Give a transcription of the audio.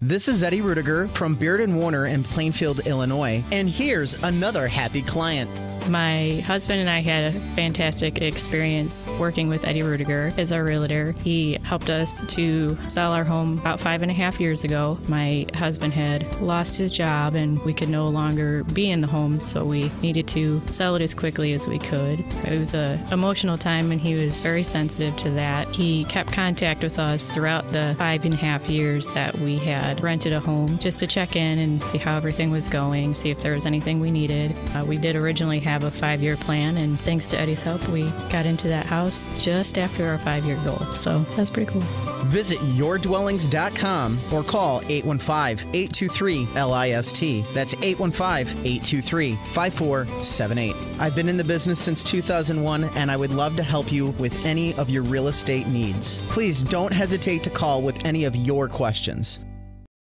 This is Eddie Ruettiger from Baird and Warner in Plainfield, Illinois, and here's another happy client. My husband and I had a fantastic experience working with Eddie Ruettiger as our realtor. He helped us to sell our home about five and a half years ago. My husband had lost his job and we could no longer be in the home, so we needed to sell it as quickly as we could. It was an emotional time and he was very sensitive to that. He kept contact with us throughout the five and a half years that we had rented a home just to check in and see how everything was going, see if there was anything we needed. Uh, we did originally have a five year plan, and thanks to Eddie's help, we got into that house just after our five year goal. So that's pretty cool. Visit yourdwellings.com or call 815 823 LIST. That's 815 823 5478. I've been in the business since 2001 and I would love to help you with any of your real estate needs. Please don't hesitate to call with any of your questions.